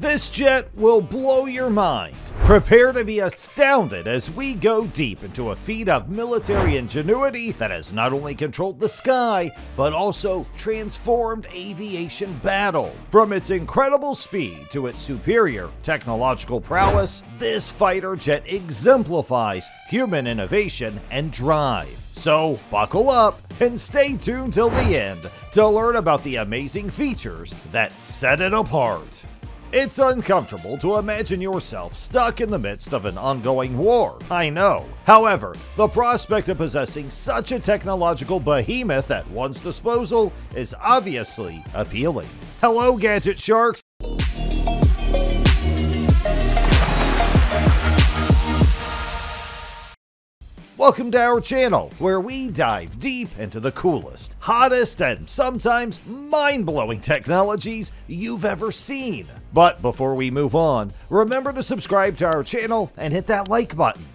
This jet will blow your mind. Prepare to be astounded as we go deep into a feat of military ingenuity that has not only controlled the sky, but also transformed aviation battle. From its incredible speed to its superior technological prowess, this fighter jet exemplifies human innovation and drive. So, buckle up and stay tuned till the end to learn about the amazing features that set it apart. It's uncomfortable to imagine yourself stuck in the midst of an ongoing war, I know. However, the prospect of possessing such a technological behemoth at one's disposal is obviously appealing. Hello, Gadget Sharks! Welcome to our channel, where we dive deep into the coolest, hottest, and sometimes mind blowing technologies you've ever seen. But before we move on, remember to subscribe to our channel and hit that like button.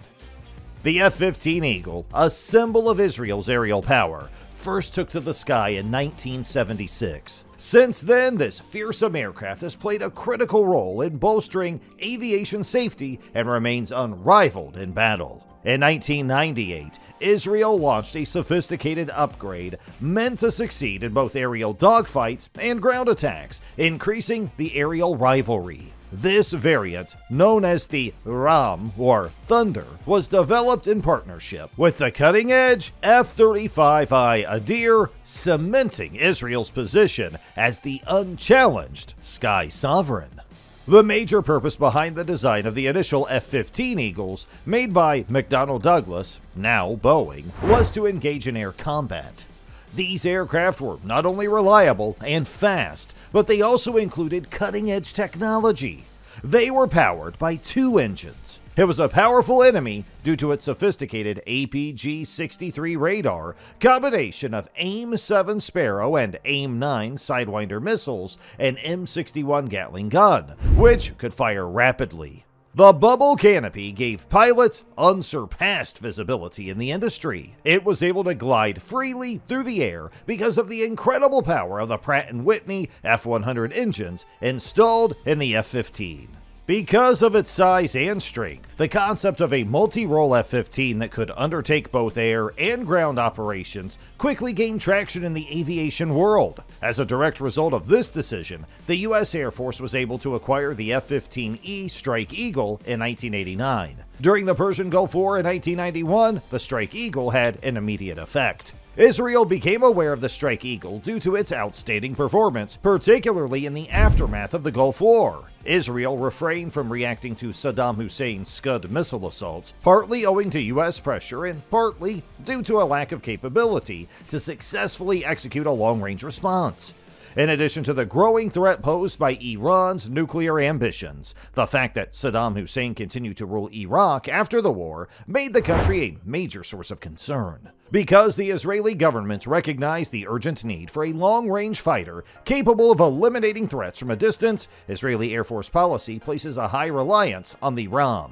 The F 15 Eagle, a symbol of Israel's aerial power, first took to the sky in 1976. Since then, this fearsome aircraft has played a critical role in bolstering aviation safety and remains unrivaled in battle. In 1998, Israel launched a sophisticated upgrade meant to succeed in both aerial dogfights and ground attacks, increasing the aerial rivalry. This variant, known as the Ra'am or Thunder, was developed in partnership with the cutting edge F 35I Adir, cementing Israel's position as the unchallenged Sky Sovereign. The major purpose behind the design of the initial F 15 Eagles, made by McDonnell Douglas, now Boeing, was to engage in air combat. These aircraft were not only reliable and fast, but they also included cutting edge technology. They were powered by two engines it was a powerful enemy due to its sophisticated APG 63 radar, combination of AIM 7 Sparrow and AIM 9 Sidewinder missiles, and M61 Gatling gun, which could fire rapidly. The bubble canopy gave pilots unsurpassed visibility in the industry. It was able to glide freely through the air because of the incredible power of the Pratt & Whitney F100 engines installed in the F-15. Because of its size and strength, the concept of a multi-role F-15 that could undertake both air and ground operations quickly gained traction in the aviation world. As a direct result of this decision, the U.S. Air Force was able to acquire the F-15E Strike Eagle in 1989. During the Persian Gulf War in 1991, the Strike Eagle had an immediate effect. Israel became aware of the Strike Eagle due to its outstanding performance, particularly in the aftermath of the Gulf War. Israel refrained from reacting to Saddam Hussein's Scud missile assaults, partly owing to U.S. pressure and partly due to a lack of capability to successfully execute a long range response. In addition to the growing threat posed by Iran's nuclear ambitions, the fact that Saddam Hussein continued to rule Iraq after the war made the country a major source of concern. Because the Israeli government recognized the urgent need for a long range fighter capable of eliminating threats from a distance, Israeli Air Force policy places a high reliance on the Ra'am.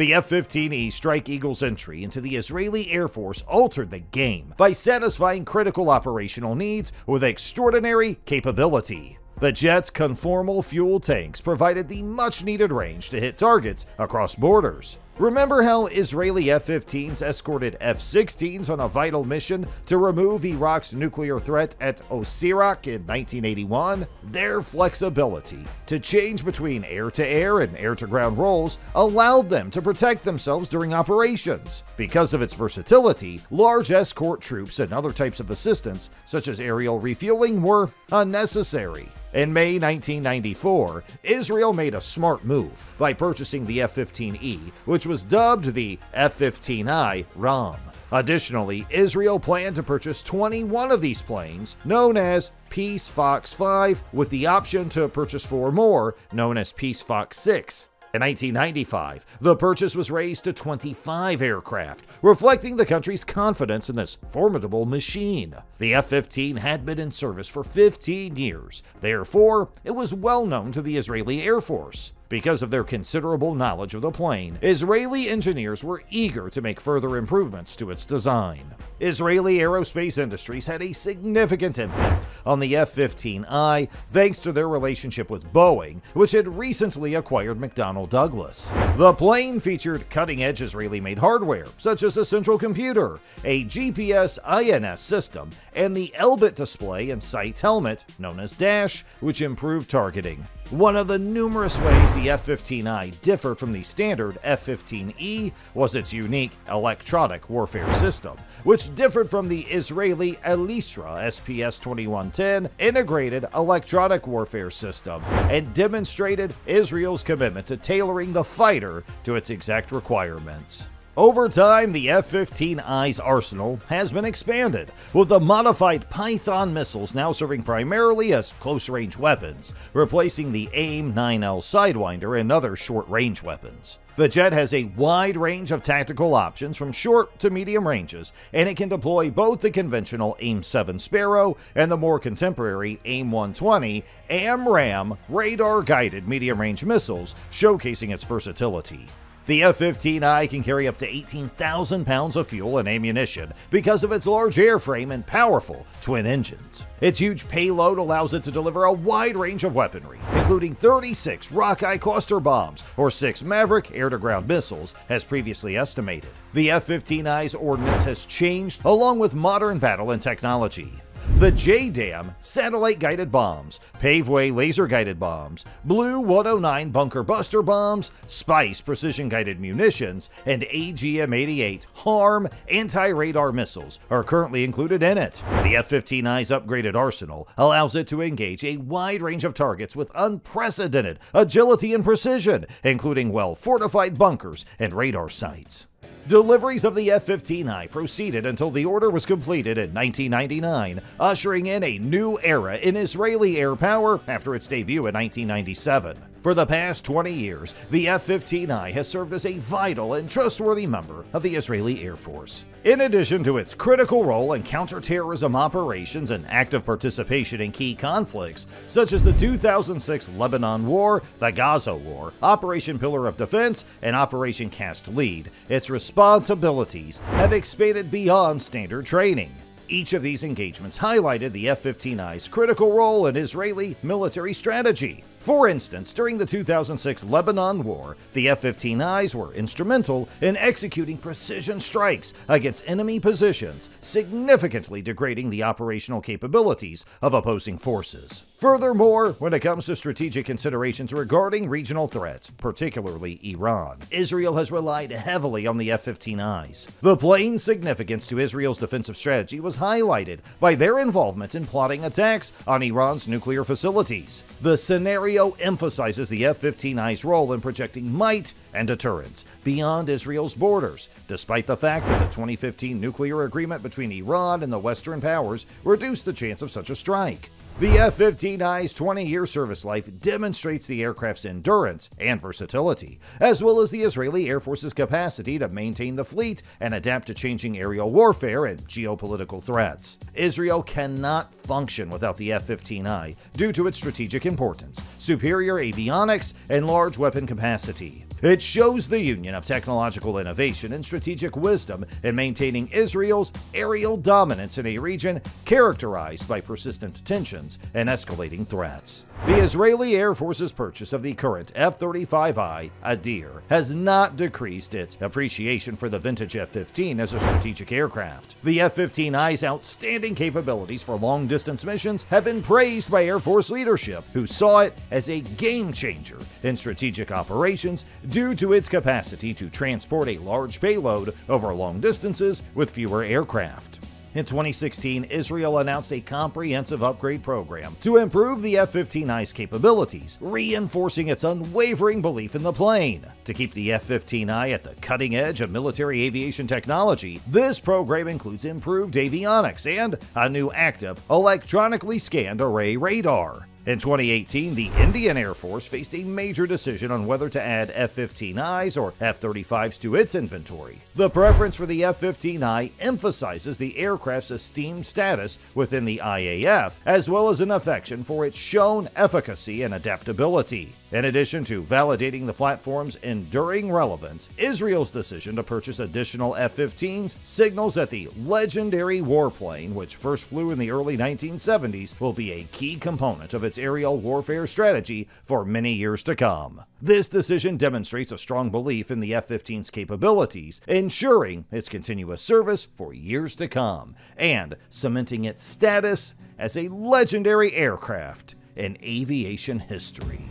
The F 15E Strike Eagle's entry into the Israeli Air Force altered the game by satisfying critical operational needs with extraordinary capability. The jet's conformal fuel tanks provided the much needed range to hit targets across borders. Remember how Israeli F 15s escorted F 16s on a vital mission to remove Iraq's nuclear threat at Osirak in 1981? Their flexibility to change between air to air and air to ground roles allowed them to protect themselves during operations. Because of its versatility, large escort troops and other types of assistance, such as aerial refueling, were unnecessary. In May 1994, Israel made a smart move by purchasing the F 15E, which was dubbed the F 15I Ra'am. Additionally, Israel planned to purchase 21 of these planes, known as Peace Fox 5, with the option to purchase four more, known as Peace Fox 6. In 1995, the purchase was raised to 25 aircraft, reflecting the country's confidence in this formidable machine. The F 15 had been in service for 15 years, therefore, it was well known to the Israeli Air Force. Because of their considerable knowledge of the plane, Israeli engineers were eager to make further improvements to its design. Israeli aerospace industries had a significant impact on the F 15I thanks to their relationship with Boeing, which had recently acquired McDonnell Douglas. The plane featured cutting edge Israeli made hardware, such as a central computer, a GPS INS system, and the Elbit display and sight helmet, known as DASH, which improved targeting. One of the numerous ways the F-15I differed from the standard F-15E was its unique electronic warfare system, which differed from the Israeli Elisra SPS-2110 integrated electronic warfare system and demonstrated Israel's commitment to tailoring the fighter to its exact requirements. Over time, the F 15I's arsenal has been expanded, with the modified Python missiles now serving primarily as close range weapons, replacing the AIM 9L Sidewinder and other short range weapons. The jet has a wide range of tactical options from short to medium ranges, and it can deploy both the conventional AIM 7 Sparrow and the more contemporary AIM 120 AMRAAM radar guided medium range missiles, showcasing its versatility. The F 15I can carry up to 18,000 pounds of fuel and ammunition because of its large airframe and powerful twin engines. Its huge payload allows it to deliver a wide range of weaponry, including 36 Rockeye cluster bombs or 6 Maverick air to ground missiles, as previously estimated. The F 15I's ordnance has changed along with modern battle and technology the JDAM satellite guided bombs, Paveway laser guided bombs, BLU 109 bunker buster bombs, Spice precision guided munitions, and AGM 88 HARM anti radar missiles are currently included in it. The F 15I's upgraded arsenal allows it to engage a wide range of targets with unprecedented agility and precision, including well fortified bunkers and radar sites. Deliveries of the F 15I proceeded until the order was completed in 1999, ushering in a new era in Israeli air power after its debut in 1997. For the past 20 years, the F 15I has served as a vital and trustworthy member of the Israeli Air Force. In addition to its critical role in counterterrorism operations and active participation in key conflicts, such as the 2006 Lebanon War, the Gaza War, Operation Pillar of Defense, and Operation Cast Lead, its responsibilities have expanded beyond standard training. Each of these engagements highlighted the F 15I's critical role in Israeli military strategy. For instance, during the 2006 Lebanon War, the F 15Is were instrumental in executing precision strikes against enemy positions, significantly degrading the operational capabilities of opposing forces. Furthermore, when it comes to strategic considerations regarding regional threats, particularly Iran, Israel has relied heavily on the F 15Is. The plain significance to Israel's defensive strategy was highlighted by their involvement in plotting attacks on Iran's nuclear facilities. The scenario scenario emphasizes the F 15I's role in projecting might and deterrence beyond Israel's borders, despite the fact that the 2015 nuclear agreement between Iran and the Western powers reduced the chance of such a strike. The F 15I's 20 year service life demonstrates the aircraft's endurance and versatility, as well as the Israeli Air Force's capacity to maintain the fleet and adapt to changing aerial warfare and geopolitical threats. Israel cannot function without the F 15I due to its strategic importance, superior avionics, and large weapon capacity. It shows the union of technological innovation and strategic wisdom in maintaining Israel's aerial dominance in a region characterized by persistent tensions and escalating threats. The Israeli Air Force's purchase of the current F 35I Adir has not decreased its appreciation for the vintage F 15 as a strategic aircraft. The F 15I's outstanding capabilities for long distance missions have been praised by Air Force leadership, who saw it as a game changer in strategic operations due to its capacity to transport a large payload over long distances with fewer aircraft. In 2016, Israel announced a comprehensive upgrade program to improve the F 15I's capabilities, reinforcing its unwavering belief in the plane. To keep the F 15I at the cutting edge of military aviation technology, this program includes improved avionics and a new active, electronically scanned array radar. In 2018, the Indian Air Force faced a major decision on whether to add F 15Is or F 35s to its inventory. The preference for the F 15I emphasizes the aircraft's esteemed status within the IAF, as well as an affection for its shown efficacy and adaptability. In addition to validating the platform's enduring relevance, Israel's decision to purchase additional F 15s signals that the legendary warplane, which first flew in the early 1970s, will be a key component of its aerial warfare strategy for many years to come. This decision demonstrates a strong belief in the F 15's capabilities, ensuring its continuous service for years to come, and cementing its status as a legendary aircraft in aviation history.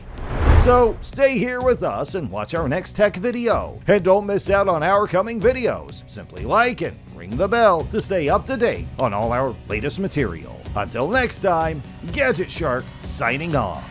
So stay here with us and watch our next tech video. And don't miss out on our coming videos. Simply like and ring the bell to stay up to date on all our latest material. Until next time, Gadget Shark signing off.